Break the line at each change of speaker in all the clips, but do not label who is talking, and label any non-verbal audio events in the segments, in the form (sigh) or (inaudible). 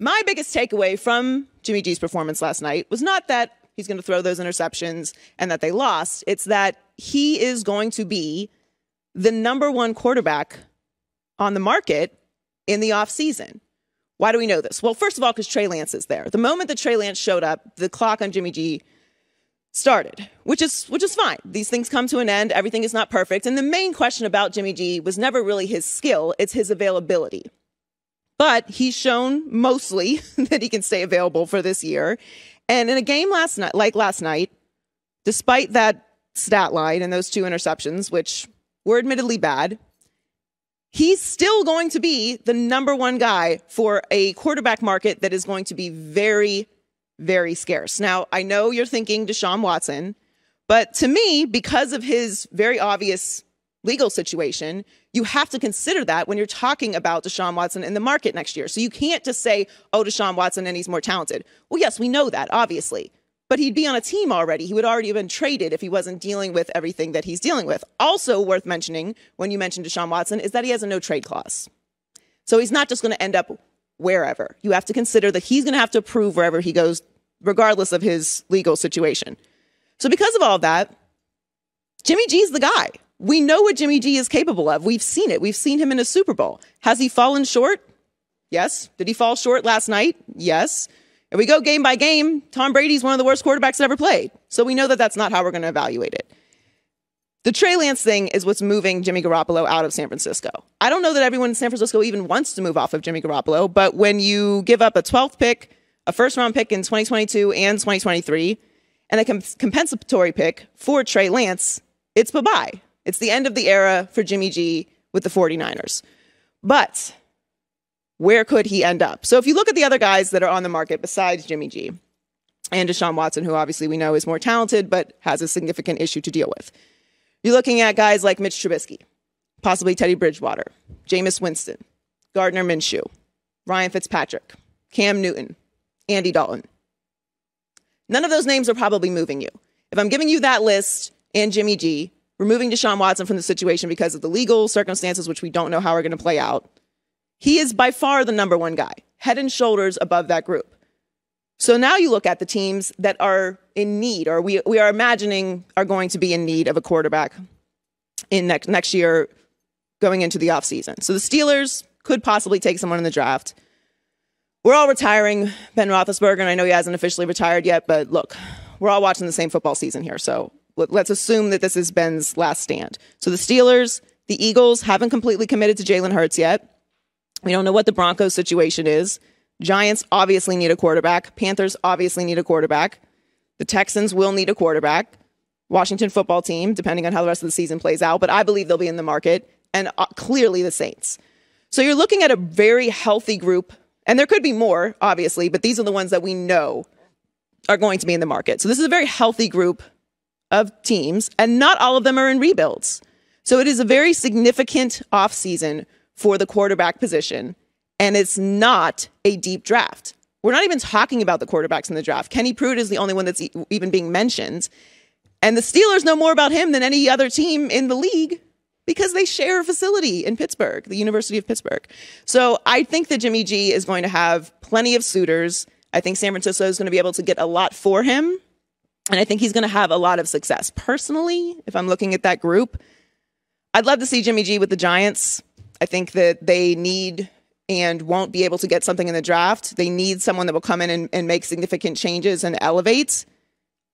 my biggest takeaway from Jimmy G's performance last night was not that he's going to throw those interceptions and that they lost. It's that he is going to be the number one quarterback on the market in the offseason. Why do we know this? Well, first of all, because Trey Lance is there. The moment that Trey Lance showed up, the clock on Jimmy G started, which is which is fine. These things come to an end. Everything is not perfect. And the main question about Jimmy G was never really his skill, it's his availability. But he's shown mostly (laughs) that he can stay available for this year. And in a game last night, like last night, despite that stat line and those two interceptions, which were admittedly bad, he's still going to be the number one guy for a quarterback market that is going to be very, very scarce. Now, I know you're thinking Deshaun Watson, but to me, because of his very obvious legal situation, you have to consider that when you're talking about Deshaun Watson in the market next year. So you can't just say, oh, Deshaun Watson and he's more talented. Well, yes, we know that, obviously but he'd be on a team already. He would already have been traded if he wasn't dealing with everything that he's dealing with. Also worth mentioning when you mentioned Deshaun Watson is that he has a no trade clause. So he's not just going to end up wherever. You have to consider that he's going to have to prove wherever he goes, regardless of his legal situation. So because of all that, Jimmy G's the guy. We know what Jimmy G is capable of. We've seen it. We've seen him in a Super Bowl. Has he fallen short? Yes. Did he fall short last night? Yes. If we go game by game, Tom Brady's one of the worst quarterbacks that ever played. So we know that that's not how we're going to evaluate it. The Trey Lance thing is what's moving Jimmy Garoppolo out of San Francisco. I don't know that everyone in San Francisco even wants to move off of Jimmy Garoppolo, but when you give up a 12th pick, a first round pick in 2022 and 2023, and a compensatory pick for Trey Lance, it's bye bye. It's the end of the era for Jimmy G with the 49ers. But where could he end up? So if you look at the other guys that are on the market besides Jimmy G and Deshaun Watson, who obviously we know is more talented but has a significant issue to deal with, you're looking at guys like Mitch Trubisky, possibly Teddy Bridgewater, Jameis Winston, Gardner Minshew, Ryan Fitzpatrick, Cam Newton, Andy Dalton. None of those names are probably moving you. If I'm giving you that list and Jimmy G, removing Deshaun Watson from the situation because of the legal circumstances, which we don't know how are going to play out, he is by far the number one guy, head and shoulders above that group. So now you look at the teams that are in need, or we, we are imagining are going to be in need of a quarterback in next, next year going into the offseason. So the Steelers could possibly take someone in the draft. We're all retiring Ben Roethlisberger, and I know he hasn't officially retired yet, but look, we're all watching the same football season here. So let's assume that this is Ben's last stand. So the Steelers, the Eagles haven't completely committed to Jalen Hurts yet. We don't know what the Broncos situation is. Giants obviously need a quarterback. Panthers obviously need a quarterback. The Texans will need a quarterback. Washington football team, depending on how the rest of the season plays out, but I believe they'll be in the market, and uh, clearly the Saints. So you're looking at a very healthy group, and there could be more, obviously, but these are the ones that we know are going to be in the market. So this is a very healthy group of teams, and not all of them are in rebuilds. So it is a very significant offseason for the quarterback position, and it's not a deep draft. We're not even talking about the quarterbacks in the draft. Kenny Pruitt is the only one that's even being mentioned. And the Steelers know more about him than any other team in the league because they share a facility in Pittsburgh, the University of Pittsburgh. So I think that Jimmy G is going to have plenty of suitors. I think San Francisco is going to be able to get a lot for him. And I think he's going to have a lot of success. Personally, if I'm looking at that group, I'd love to see Jimmy G with the Giants. I think that they need and won't be able to get something in the draft. They need someone that will come in and, and make significant changes and elevate.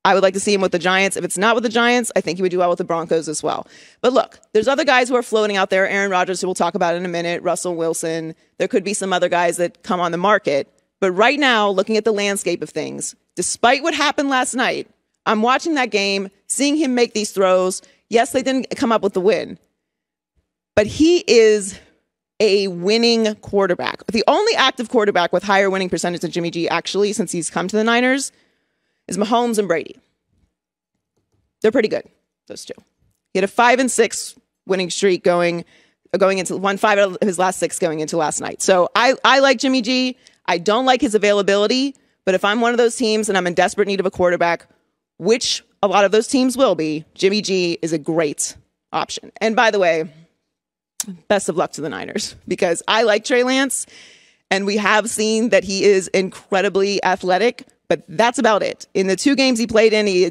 I would like to see him with the Giants. If it's not with the Giants, I think he would do well with the Broncos as well. But look, there's other guys who are floating out there. Aaron Rodgers, who we'll talk about in a minute, Russell Wilson. There could be some other guys that come on the market. But right now, looking at the landscape of things, despite what happened last night, I'm watching that game, seeing him make these throws. Yes, they didn't come up with the win, but he is a winning quarterback. The only active quarterback with higher winning percentage than Jimmy G, actually, since he's come to the Niners, is Mahomes and Brady. They're pretty good, those two. He had a five and six winning streak going going into one five of his last six going into last night. So I, I like Jimmy G. I don't like his availability, but if I'm one of those teams and I'm in desperate need of a quarterback, which a lot of those teams will be, Jimmy G is a great option. And by the way, best of luck to the Niners because I like Trey Lance. And we have seen that he is incredibly athletic, but that's about it. In the two games he played in, he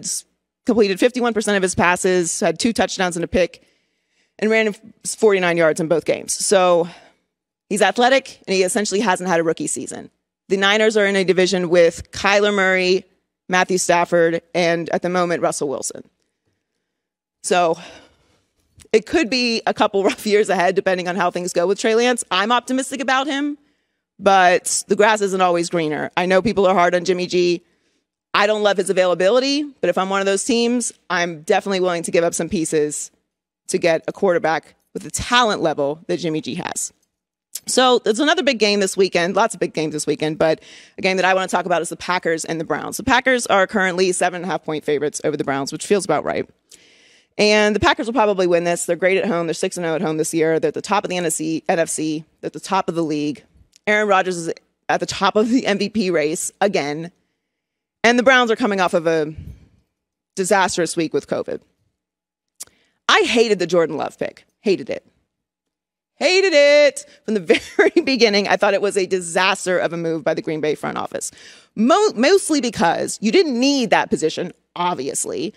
completed 51% of his passes, had two touchdowns and a pick, and ran 49 yards in both games. So he's athletic, and he essentially hasn't had a rookie season. The Niners are in a division with Kyler Murray, Matthew Stafford, and at the moment, Russell Wilson. So it could be a couple (laughs) rough years ahead, depending on how things go with Trey Lance. I'm optimistic about him, but the grass isn't always greener. I know people are hard on Jimmy G. I don't love his availability, but if I'm one of those teams, I'm definitely willing to give up some pieces to get a quarterback with the talent level that Jimmy G has. So there's another big game this weekend, lots of big games this weekend, but a game that I want to talk about is the Packers and the Browns. The Packers are currently seven and a half point favorites over the Browns, which feels about right. And the Packers will probably win this. They're great at home. They're 6 and 0 at home this year. They're at the top of the NFC, NFC. They're at the top of the league. Aaron Rodgers is at the top of the (laughs) MVP race again. And the Browns are coming off of a disastrous week with COVID. I hated the Jordan Love pick. Hated it. Hated it from the (laughs) very beginning. I thought it was a disaster of a move by the Green Bay front office. Mo- mostly because you didn't need that position, obviously.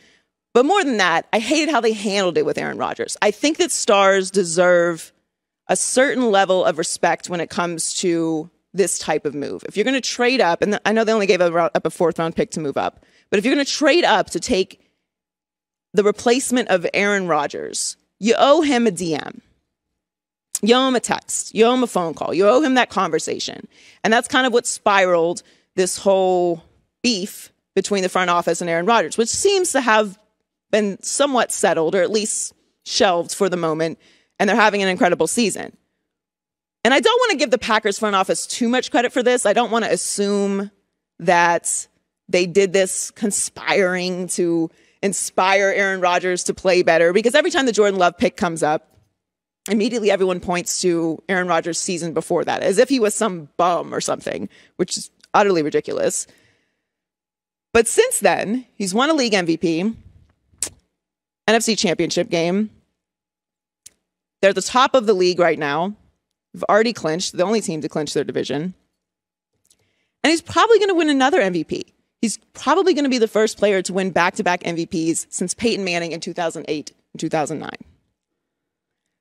But more than that, I hated how they handled it with Aaron Rodgers. I think that stars deserve a certain level of respect when it comes to this type of move. If you're going to trade up, and I know they only gave up a fourth round pick to move up, but if you're going to trade up to take the replacement of Aaron Rodgers, you owe him a DM. You owe him a text. You owe him a phone call. You owe him that conversation. And that's kind of what spiraled this whole beef between the front office and Aaron Rodgers, which seems to have been somewhat settled or at least shelved for the moment, and they're having an incredible season. And I don't want to give the Packers front office too much credit for this. I don't want to assume that they did this conspiring to inspire Aaron Rodgers to play better because every time the Jordan Love pick comes up, immediately everyone points to Aaron Rodgers' season before that as if he was some bum or something, which is utterly ridiculous. But since then, he's won a league MVP. NFC Championship game. They're the top of the league right now. They've already clinched, the only team to clinch their division. And he's probably going to win another MVP. He's probably going to be the first player to win back to back MVPs since Peyton Manning in 2008 and 2009.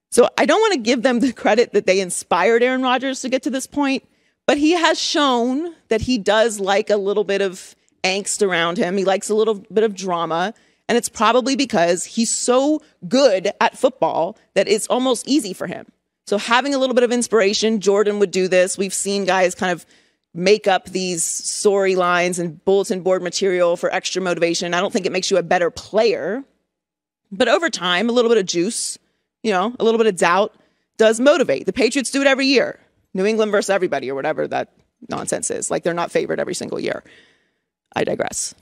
So I don't want to give them the credit that they inspired Aaron Rodgers to get to this point, but he has shown that he does like a little bit of angst around him. He likes a little bit of drama. And it's probably because he's so good at football that it's almost easy for him. So having a little bit of inspiration, Jordan would do this. We've seen guys kind of make up these storylines and bulletin board material for extra motivation. I don't think it makes you a better player. But over time, a little bit of juice, you know, a little bit of doubt does motivate. The Patriots do it every year. New England versus everybody or whatever that nonsense is. Like they're not favored every single year. I digress.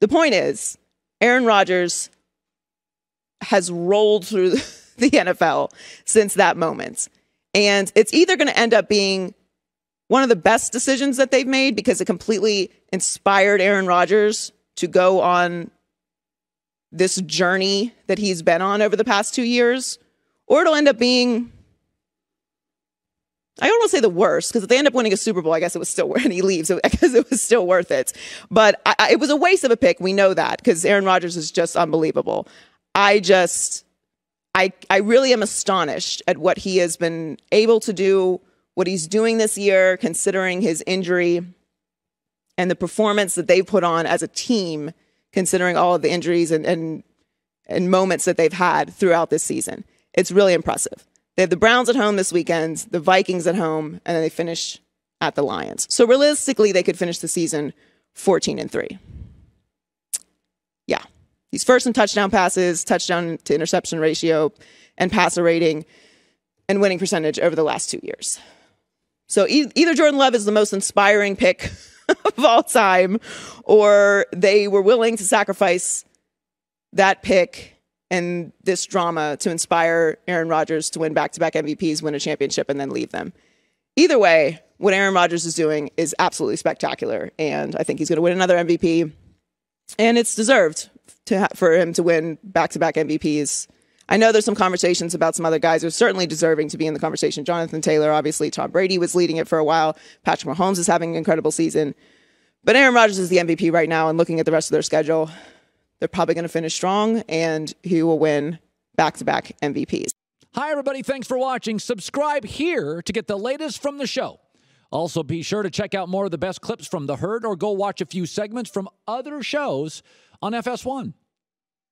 The point is, Aaron Rodgers has rolled through (laughs) the NFL since that moment. And it's either going to end up being one of the best decisions that they've made because it completely inspired Aaron Rodgers to go on this journey that he's been on over the past two years, or it'll end up being I don't want to say the worst because if they end up winning a Super Bowl, I guess it was still (laughs) and he leaves. Guess it was still worth it. But I, I, it was a waste of a pick. We know that because Aaron Rodgers is just unbelievable. I just, I, I really am astonished at what he has been able to do, what he's doing this year, considering his injury and the performance that they've put on as a team, considering all of the injuries and, and, and moments that they've had throughout this season. It's really impressive. They have the Browns at home this weekend, the Vikings at home, and then they finish at the Lions. So realistically, they could finish the season 14 and 3. Yeah. These first in touchdown passes, touchdown to interception ratio, and passer rating and winning percentage over the last two years. So e- either Jordan Love is the most inspiring pick (laughs) of all time, or they were willing to sacrifice that pick and this drama to inspire Aaron Rodgers to win back to back MVPs, win a championship, and then leave them. Either way, what Aaron Rodgers is doing is absolutely spectacular. And I think he's going to win another MVP. And it's deserved to ha- for him to win back to back MVPs. I know there's some conversations about some other guys who are certainly deserving to be in the conversation. Jonathan Taylor, obviously, Tom Brady was leading it for a while. Patrick Mahomes is having an incredible season. But Aaron Rodgers is the MVP right now, and looking at the rest of their schedule, they're probably going to finish strong, and he will win back to back MVPs.
Hi, everybody. Thanks for watching. Subscribe here to get the latest from the show. Also, be sure to check out more of the best clips from The Herd or go watch a few segments from other shows on FS1.